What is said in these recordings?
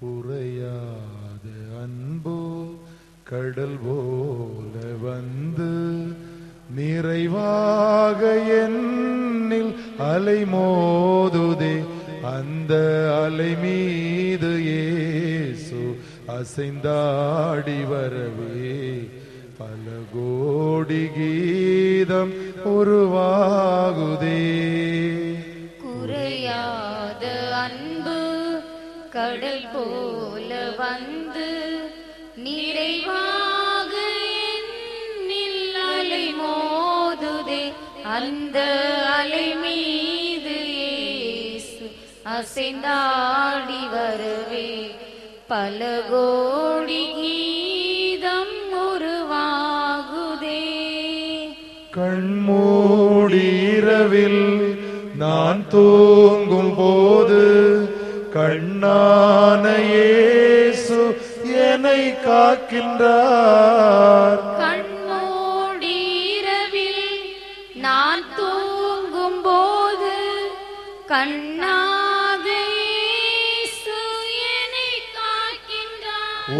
குறையாத அன்போ கடல் போல வந்து நிறைவாக என்னில் அலை மோதுதே. அந்த அலை மீது ஏசு அசைந்தாடி வரவே. பல கோடி கீதம் உருவாகுதே. அந்த அலை மீது அசைந்தாடி வரவே. பல கோடி கீதம் உருவாகுதே. கண்மூடிரவில் நான் தூங்கும் போது கண்ணான இயேசு என்னை காக்கின்றார். கண்ணாகை இயேசு என்னை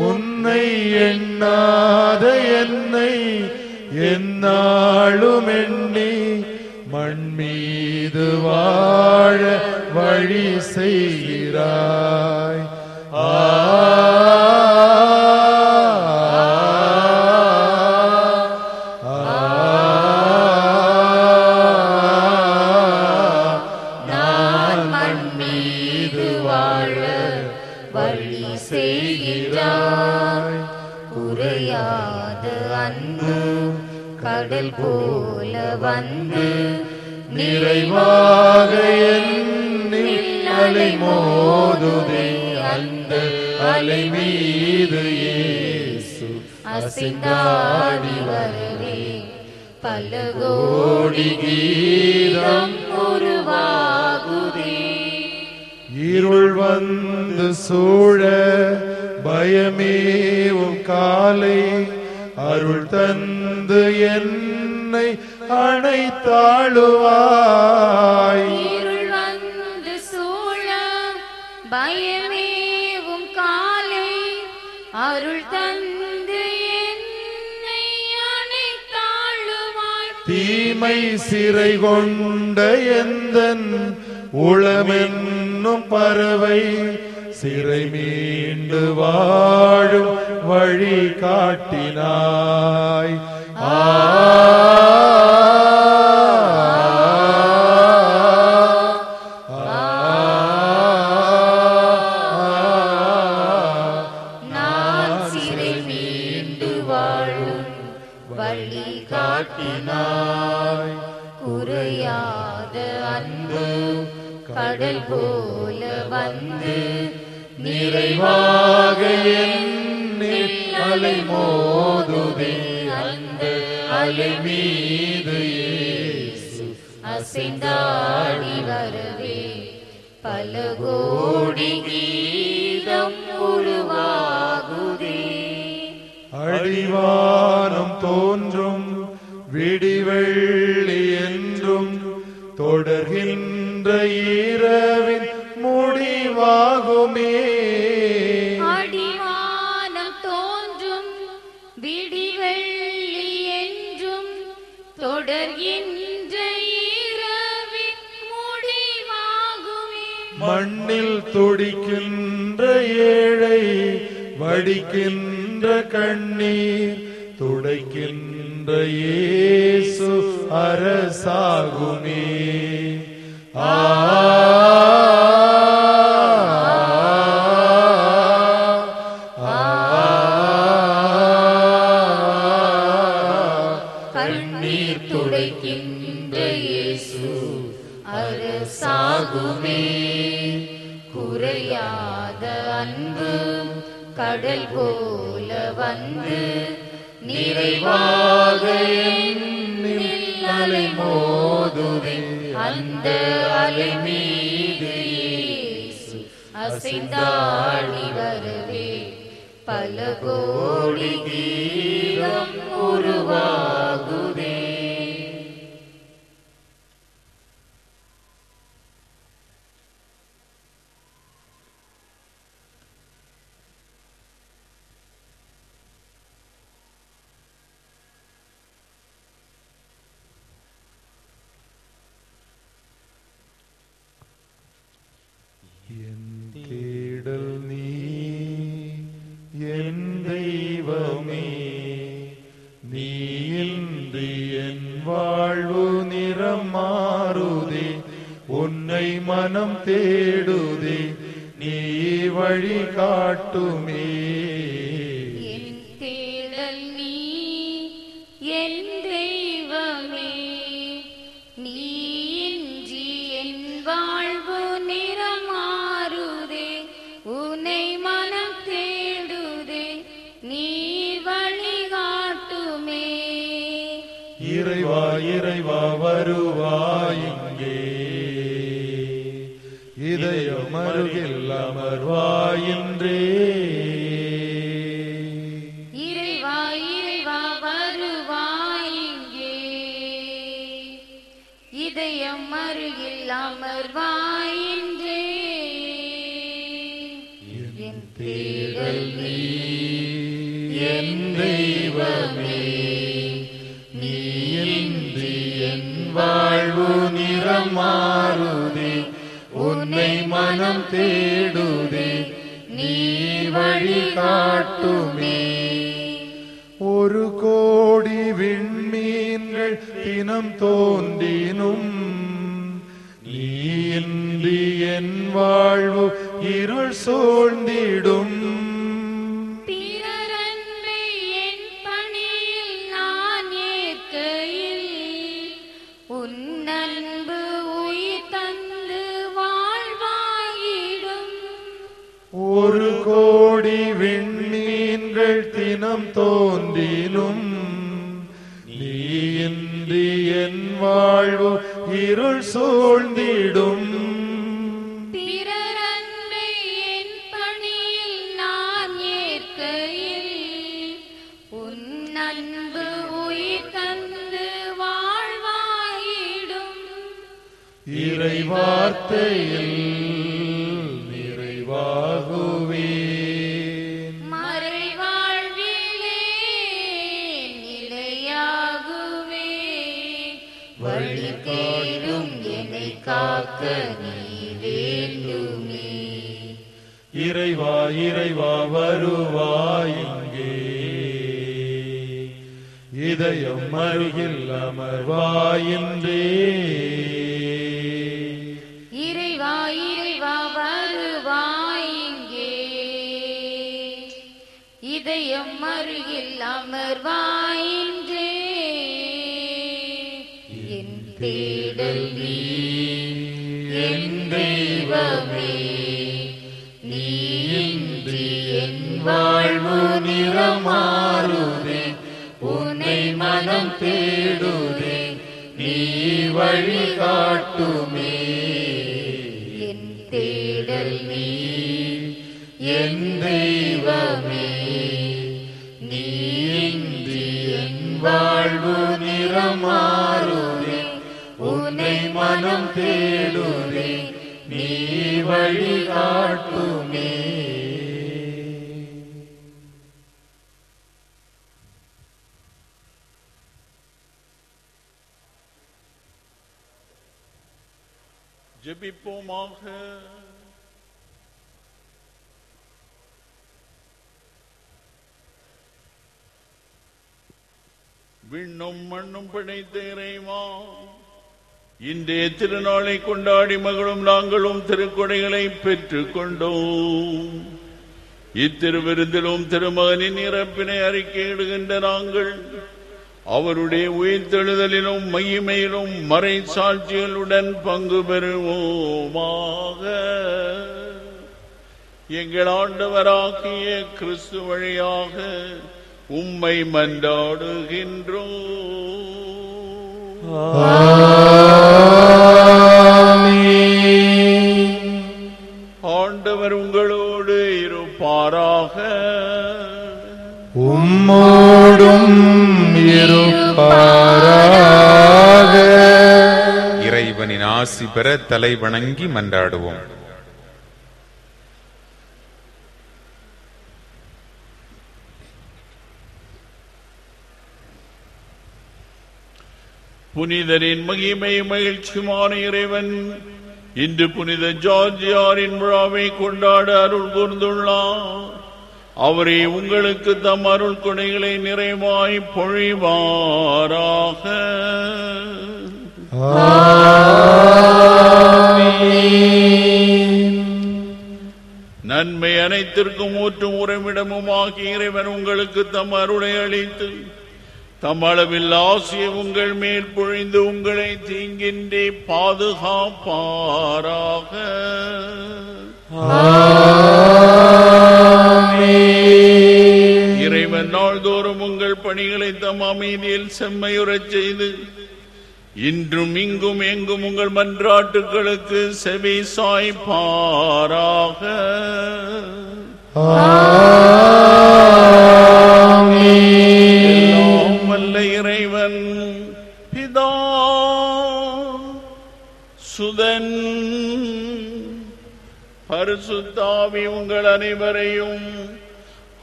உன்னை எண்ணாத என்னை என்னாலும் எண்ணி மண் மீது வாழ வழி செய்கிறாய். அது அன்பு கடல் போல வந்து நிறைவாக அலை மோதுதே அந்த அலை மீது ஏசு அசிந்தாடி வரவே பல கோடி கீதம் உருவாகுதே. இருள் வந்து சூழ பயமேவும் காலை. அருள் தந்து என்னை அணைத்தாளுவாய். வந்து சூழ பயமேவும் காலை. அருள் தந்து என்னை அணைத்தாளுவாய். தீமை சிறை கொண்ட எந்தன் உளமென்னும் பறவை சிறை மீண்டு வாழும் வழி காட்டினாய். ஆ அலை மோதுதே அந்த அலை மீது அசைந்தாடி வரவே. பல கோடி கீதம் உருவாகுதே. அடிவானம் தோன்றும் விடிவெள்ளி என்றும் தொடர்கின்ற இரவின் முடிவாகுமே. துடிக்கின்ற ஏழை வடிக்கின்ற கண்ணீர் துடைக்கின்ற இயேசு அரசாகுமே. ஆ. கண்ணீர் துடைக்கின்ற இயேசு அரசாகுமே. குறையாத அன்பு கடல் போல வந்து நிறைவாக அலை மோதுவே. அந்த அலை மீது இயேசு அசைந்தாடி வரவே பல கோடி தீரம் உருவா வழி காட்டுமே என் தேடல் நீ என் தெய்வமே. நீ இன்றி என் வாழ்வு நிறமாறுதே. உன்னை மனம் தேடுதே. நீ வழிகாட்டுமே. இறைவா இறைவா வருவாயிங்கே இதயம் அருகில் அமர்வாயின்றே இதயம் அருகில் அமர்வாயின்றே என் தேடல் நீ என் தெய்வமே. நீ இன்றி என் வாழ்வு நிறம் மாறுதே உன்னை மனம் தேடுதே நீ வழி காட்டுமே ஒரு கோடி விண்மீன்கள் தினம் கோடி விண்மீன்கள் தினம் தோன்றினும் நீ இன்றி என் வாழ்வு இருள் சூழ்ந்திடும். பிறரன்னை என் பணியில் இறைவா இறைவா வருவாயிங்கே இதயம் அருகில் அமர்வாயின்றே இறைவா இறைவா வருவாய் இங்கே. இதயம் அருகில் அமர்வாயின்றே என் தேடல் நீ என் தெய்வமே நீ இன்றி என் வாழ்வு நிறமாறுதே உன்னை மனம் தேடுதே நீ வழி என் தேடல் நீ என் தெய்வமே நீ இன்றி என் வாழ்வு உன்னை மனம் தேடுதே நீ வழி காட்டுமே. ஜெபிப்போமாக. விண்ணும் மண்ணும் பிணைத்தேரைவான் இன்றைய திருநாளை கொண்டாடி மகளும் நாங்களும் திருக்கொடைகளை பெற்றுக் கொண்டோம் இத்திருவிருந்திலும் திருமகனின் இறப்பினை அறிக்கையிடுகின்ற நாங்கள் அவருடைய உயிர்த்தெழுதலிலும் மையமையிலும் மறை சாட்சிகளுடன் பங்கு பெறுவோமாக. எங்கள் ஆண்டவராகிய கிறிஸ்து வழியாக உம்மை மன்றாடுகின்றோம். ஆண்டவர் உங்களோடு இருப்பாராக. உம்மோடும் இருப்பாராக. இறைவனின் ஆசி பெற தலை வணங்கி மன்றாடுவோம். புனிதரின் மகிமை மகிழ்ச்சியுமான இறைவன் இன்று புனித ஜார்ஜியாரின் விழாவை கொண்டாட அருள் கூர்ந்துள்ளார் அவரே உங்களுக்கு தம் அருள் கொடைகளை நிறைவாய் பொழிவாராக. நன்மை அனைத்திற்கும் ஊற்றும் உறைவிடமும் ஆகிய இறைவன் உங்களுக்கு தம் அருளை அளித்து தம் அளவில் ஆசிய உங்கள் மேல் பொழிந்து உங்களை தீங்கின்றி பாதுகாப்பாராக. இறைவன் நாள்தோறும் உங்கள் பணிகளை தம் அமைதியில் செம்மையுறச் செய்து இன்றும் இங்கும் எங்கும் உங்கள் மன்றாட்டுகளுக்கு செவி சாய்ப்பாராக. உங்கள் அனைவரையும்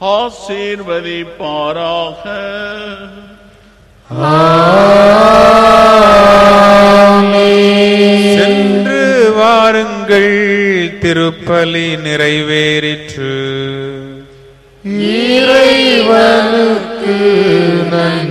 ஆசீர்வதிப்பாராக. சென்று வாருங்கள் திருப்பலி நிறைவேறிற்று. இறைவனுக்கு நன்றி.